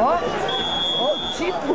Ó, ó o tipo.